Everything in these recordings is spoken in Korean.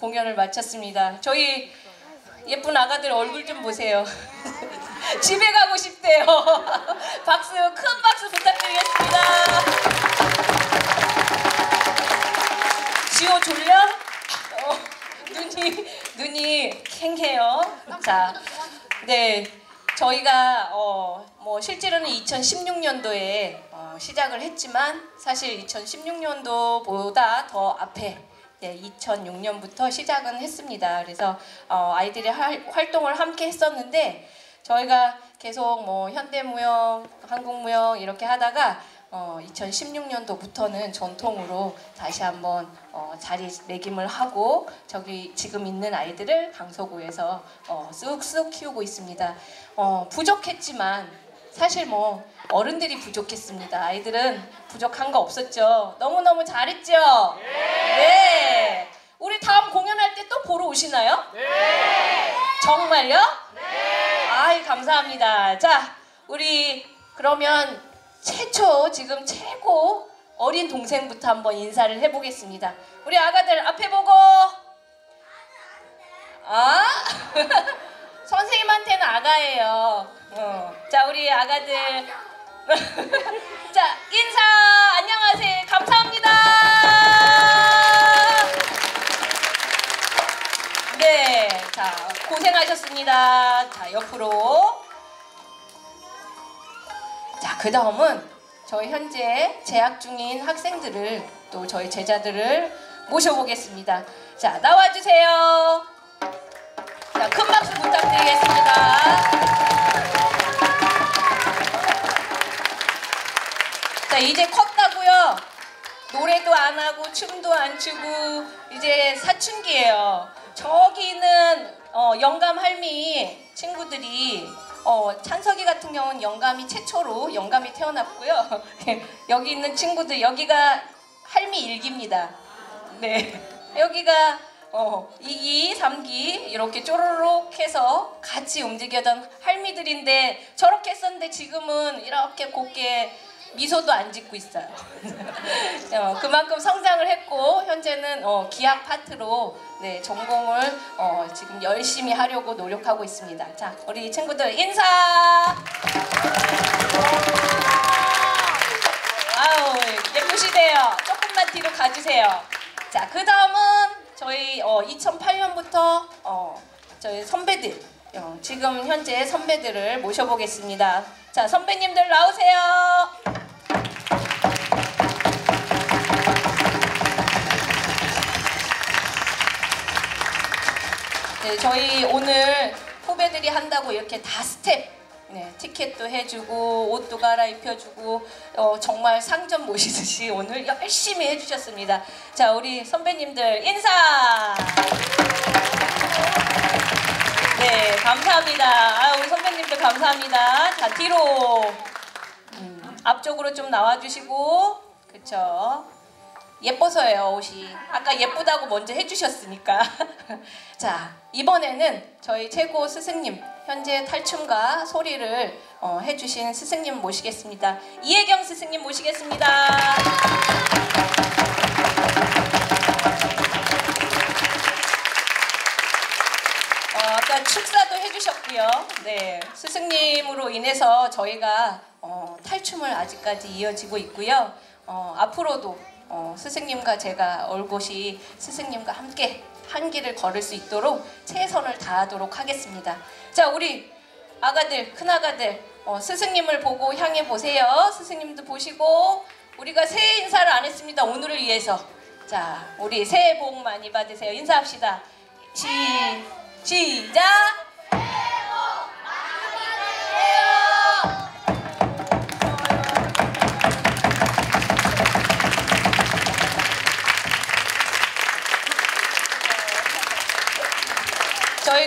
공연을 마쳤습니다. 저희 예쁜 아가들 얼굴 좀 보세요. 집에 가고 싶대요. 박수, 큰 박수 부탁드리겠습니다. 지호 졸려? 어, 눈이, 눈이 캥해요. 자, 네. 저희가 어, 뭐 실제로는 2016년도에 어, 시작을 했지만 사실 2016년도보다 더 앞에 네, 2006년부터 시작은 했습니다. 그래서 어, 아이들이 할- 활동을 함께 했었는데 저희가 계속 뭐 현대무용, 한국무용 이렇게 하다가 어, 2016년도부터는 전통으로 다시 한번 어, 자리매김을 하고 저기 지금 있는 아이들을 강서구에서 어, 쑥쑥 키우고 있습니다. 어, 부족했지만 사실 뭐 어른들이 부족했습니다. 아이들은 부족한 거 없었죠. 너무너무 잘했죠? 네. 우리 다음 공연할 때 또 보러 오시나요? 네. 정말요? 네. 아이 감사합니다. 자, 우리 그러면 최초 지금 최고 어린 동생부터 한번 인사를 해보겠습니다. 우리 아가들 앞에 보고. 아? 선생님한테는 아가예요. 어. 자, 우리 아가들. 자, 인사 안녕하세요. 감사합니다. 네, 자 고생하셨습니다. 자 옆으로. 자, 그 다음은 저희 현재 재학 중인 학생들을 또 저희 제자들을 모셔보겠습니다. 자, 나와주세요. 자, 큰 박수 부탁드리겠습니다. 이제 컸다고요. 노래도 안 하고 춤도 안 추고 이제 사춘기예요. 저기 있는 어, 영감 할미 친구들이 어, 찬석이 같은 경우는 영감이 최초로 영감이 태어났고요. 여기 있는 친구들 여기가 할미 일기입니다. 네. 여기가 어, 2기, 3기 이렇게 쪼르륵 해서 같이 움직이던 할미들인데 저렇게 했었는데 지금은 이렇게 곱게 미소도 안 짓고 있어요. 어, 그만큼 성장을 했고 현재는 어, 기악 파트로 네, 전공을 어, 지금 열심히 하려고 노력하고 있습니다. 자, 우리 친구들 인사. 아우 예쁘시대요. 조금만 뒤로 가주세요. 자, 그 다음은 저희 어, 2008년부터 어, 저희 선배들 어, 지금 현재 선배들을 모셔보겠습니다. 자, 선배님들 나오세요. 네, 저희 오늘 후배들이 한다고 이렇게 다 스텝 네, 티켓도 해주고 옷도 갈아입혀주고 어, 정말 상점 모시듯이 오늘 열심히 해주셨습니다. 자 우리 선배님들 인사. 네 감사합니다. 아, 우리 선배님들 감사합니다. 자 뒤로 음, 앞쪽으로 좀 나와주시고 그쵸. 예뻐서예요 옷이 아까 예쁘다고 먼저 해주셨으니까 자 이번에는 저희 최고 스승님 현재 탈춤과 소리를 어, 해주신 스승님 모시겠습니다 이혜경 스승님 모시겠습니다 어, 아까 축사도 해주셨고요. 네, 스승님으로 인해서 저희가 어, 탈춤을 아직까지 이어지고 있고요. 어, 앞으로도 어, 스승님과 제가 올곧이 스승님과 함께 한 길을 걸을 수 있도록 최선을 다하도록 하겠습니다. 자, 우리 아가들, 큰 아가들, 어, 스승님을 보고 향해 보세요. 스승님도 보시고 우리가 새해 인사를 안 했습니다. 오늘을 위해서. 자, 우리 새해 복 많이 받으세요. 인사합시다. 시 시작.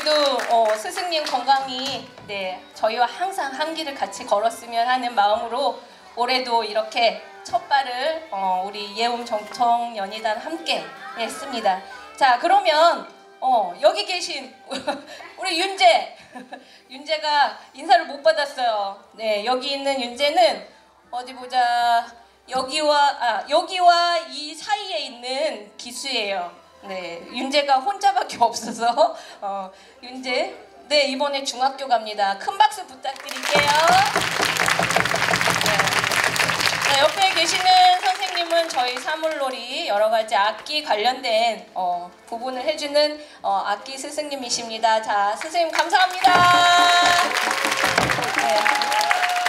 저희도 어, 스승님 건강히 네 저희와 항상 한 길을 같이 걸었으면 하는 마음으로 올해도 이렇게 첫 발을 어, 우리 예움 정청 연희단 함께 했습니다. 자 그러면 어, 여기 계신 우리 윤재 윤재가 인사를 못 받았어요. 네 여기 있는 윤재는 어디 보자 여기와 아 여기와 이 사이에 있는 기수예요. 네, 윤재가 혼자밖에 없어서 어, 윤재 네 이번에 중학교 갑니다. 큰 박수 부탁드릴게요. 네. 자, 옆에 계시는 선생님은 저희 사물놀이 여러 가지 악기 관련된 어, 부분을 해주는 어, 악기 스승님이십니다. 자, 선생님 감사합니다. 네.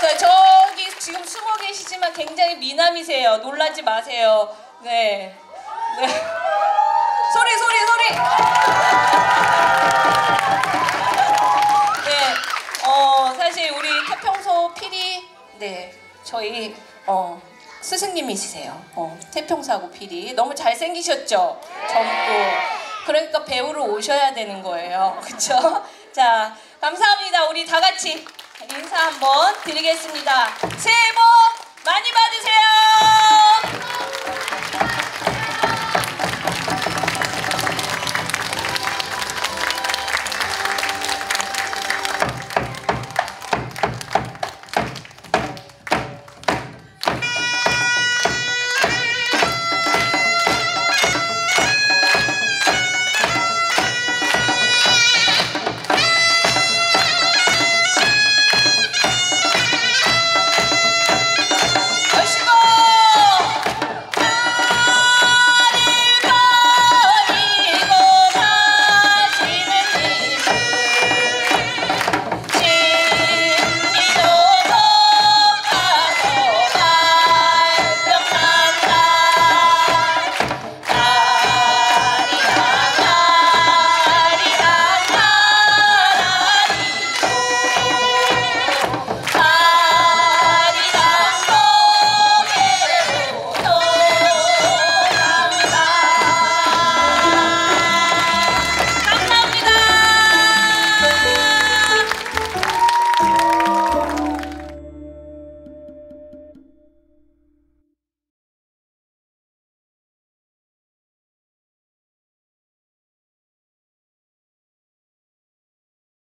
자, 저기 지금 숨어 계시지만 굉장히 미남이세요. 놀라지 마세요. 네. 네. 네. 어 사실 우리 태평소 필이 네 저희 어 스승님이시세요. 어 태평사고 필이 너무 잘 생기셨죠. 젊고. 그러니까 배우러 오셔야 되는 거예요. 그렇죠? 자 감사합니다. 우리 다 같이 인사 한번 드리겠습니다. 새해 복 많이 받으세요.